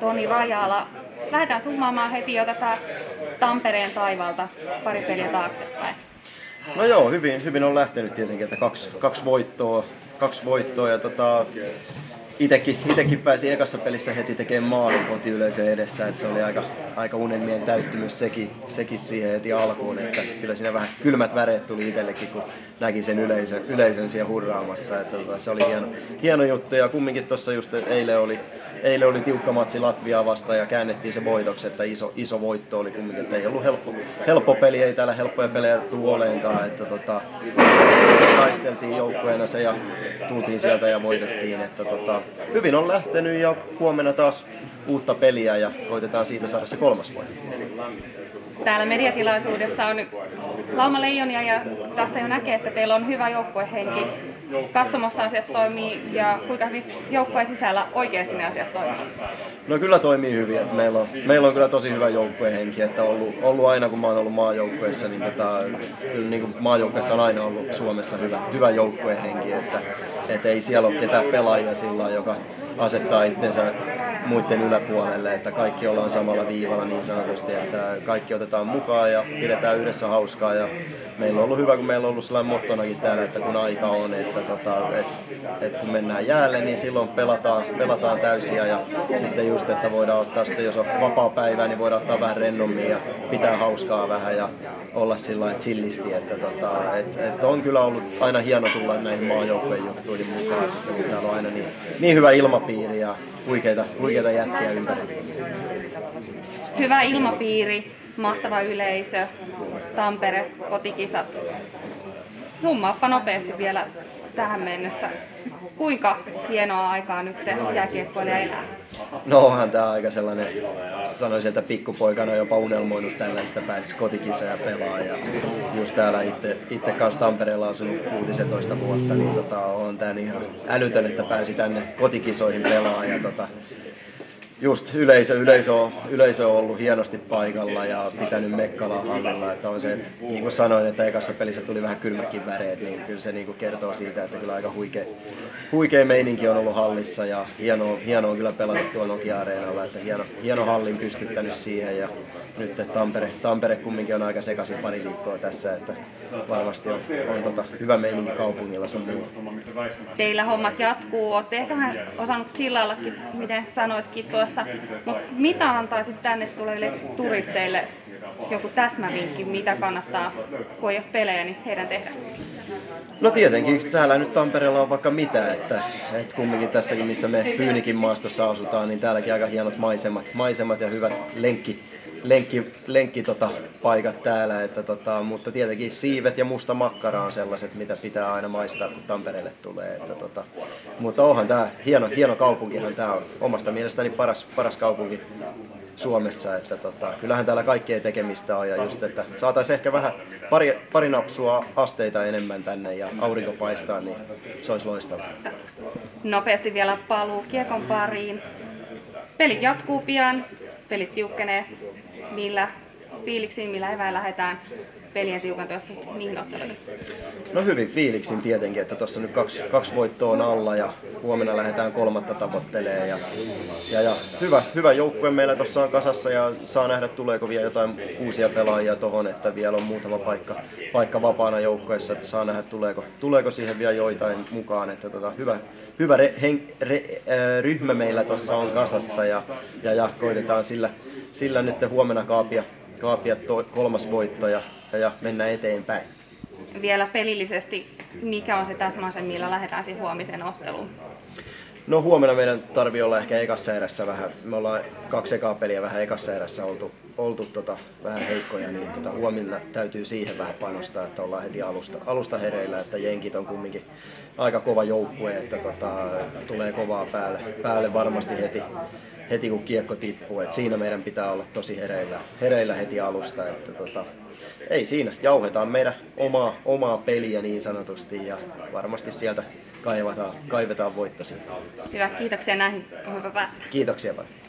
Toni Rajala. Lähdetään summaamaan heti jo tätä Tampereen taivalta pari peliä taaksepäin. No joo, hyvin, hyvin on lähtenyt tietenkin, että kaksi, kaksi voittoa, kaksi voittoa ja tota, itekin, itekin pääsi ekassa pelissä heti tekemään maalin kotiyleisön edessä, että se oli aika, aika unelmien täyttymys sekin, sekin siihen heti alkuun, että kyllä siinä vähän kylmät väreet tuli itsellekin, kun näki sen yleisön, yleisön siellä hurraamassa, että tota, se oli hieno, hieno juttu ja kumminkin tuossa just eilen oli, eilen oli tiukka matsi Latviaa vastaan ja käännettiin se voitoksi, että iso, iso voitto oli kumminkin, että ei ollut helppo, helppo peli, ei täällä helppoja pelejä tule oleenkaan, että tota, taisteltiin joukkueena se ja tultiin sieltä ja voitettiin, että tota, hyvin on lähtenyt ja huomenna taas uutta peliä ja koitetaan siitä saada se kolmas voitto. Täällä mediatilaisuudessa on Lauma Leijonia ja tästä jo näkee, että teillä on hyvä joukkuehenki. Katsomossa asiat toimii ja kuinka hyvin joukkueen sisällä oikeasti ne asiat toimii? No kyllä toimii hyvin. Että meillä, on, meillä on kyllä tosi hyvä joukkuehenki. Että ollut, ollut aina kun mä oon ollut maajoukkueessa, niin tota, kyllä niin kuin maajoukkueessa on aina ollut Suomessa hyvä, hyvä joukkuehenki. Että, että ei siellä ole ketään pelaajia sillä joka asettaa itsensä muiden yläpuolelle, että kaikki ollaan samalla viivalla niin sanotusti, että kaikki otetaan mukaan ja pidetään yhdessä hauskaa. Ja meillä on ollut hyvä, kun meillä on ollut sellainen mottonakin täällä, että kun aika on, että tota, et, et kun mennään jäälle, niin silloin pelataan, pelataan täysiä. Ja sitten just, että voidaan ottaa sitten, jos on vapaa päivä, niin voidaan ottaa vähän rennommin ja pitää hauskaa vähän ja olla sillä chillisti, että tota, et, et on kyllä ollut aina hieno tulla näihin maajoukkojen juttuihin mukaan, että täällä on aina niin, niin hyvä ilmapiiri ja huikeita, huikeita jätkiä ympäri. Hyvä ilmapiiri, mahtava yleisö, Tampere, kotikisat. Summaappa nopeasti vielä tähän mennessä. Kuinka hienoa aikaa nyt jääkiekkoilija elää? No onhan tää aika sellainen, sanoisin, että pikkupoikana on jopa unelmoinut tällaista pääsisi kotikisoja pelaa. Ja just täällä itse, itse kanssa Tampereella asunut 16 vuotta, niin tota, on niin ihan älytön, että pääsi tänne kotikisoihin pelaa. Ja tota, just yleisö, yleisö, on, yleisö on ollut hienosti paikalla ja pitänyt Mekkalaa hallilla. Että on se, niin kuin sanoin, että ekassa pelissä tuli vähän kylmäkin väreet, niin kyllä se niin kuin kertoo siitä, että kyllä aika huikea, huikea meininki on ollut hallissa ja hienoa, hienoa kyllä pelata tuolla Nokia-areenalla, että hieno, hieno hallin pystyttänyt siihen ja nyt Tampere, Tampere kumminkin on aika sekaisin pari viikkoa tässä, että varmasti on, on tota, hyvä meininki kaupungilla sun muu. Teillä hommat jatkuu, olette ehkä osannut chillaillakin, miten sanoitkin tuossa, mutta mitä antaisit tänne tuleville turisteille joku täsmävinkki, mitä kannattaa, kun ei ole pelejä, niin heidän tehdä? No tietenkin, täällä nyt Tampereella on vaikka mitä, että, että kumminkin tässäkin, missä me Pyynikin maastossa asutaan, niin täälläkin aika hienot maisemat, maisemat ja hyvät lenkki, lenkki, lenkki tota, paikat täällä, että, tota, mutta tietenkin siivet ja musta makkara on sellaiset, mitä pitää aina maistaa, kun Tampereelle tulee. Että, tota, mutta onhan tämä hieno, hieno kaupunkihan tämä on omasta mielestäni paras, paras kaupunki Suomessa, että tota, kyllähän täällä kaikkea tekemistä on ja just, että saataisiin ehkä vähän pari, pari napsua asteita enemmän tänne ja aurinko paistaa, niin se olisi loistavaa. Nopeasti vielä paluu kiekon pariin. Pelit jatkuu pian, pelit tiukkenee. Millä fiiliksiin, millä eväin lähdetään pelien tiukantuessa niihin otteluihin? No hyvin fiiliksin tietenkin, että tuossa nyt kaksi, kaksi voittoa on alla ja huomenna lähdetään kolmatta tavoittelee. Ja, ja, ja hyvä, hyvä joukkue meillä tuossa on kasassa ja saa nähdä tuleeko vielä jotain uusia pelaajia tuohon, että vielä on muutama paikka, paikka vapaana joukkueessa, että saa nähdä tuleeko, tuleeko siihen vielä joitain mukaan. Että tota, hyvä, hyvä re, hen, re, äh, ryhmä meillä tuossa on kasassa ja, ja, ja koitetaan sillä, sillä nyt huomenna kaapia, kaapia to, kolmas voitto ja, ja, mennä eteenpäin. Vielä pelillisesti, mikä on se täsmäase, millä lähdetään siihen huomiseen otteluun? No huomenna meidän tarvii olla ehkä ekassa erässä vähän, me ollaan kaksi ekaa peliä vähän ekassa erässä oltu, oltu tota, vähän heikkoja, niin tota, huomenna täytyy siihen vähän panostaa, että ollaan heti alusta, alusta hereillä, että jenkit on kumminkin aika kova joukkue, että tota, tulee kovaa päälle, päälle varmasti heti, heti kun kiekko tippuu, että siinä meidän pitää olla tosi hereillä, hereillä heti alusta, että tota, ei siinä, jauhetaan meidän omaa, omaa peliä niin sanotusti ja varmasti sieltä kaivetaan, kaivetaan voitto Hyvä, kiitoksia näihin. On hyvä päättää. Kiitoksia paljon.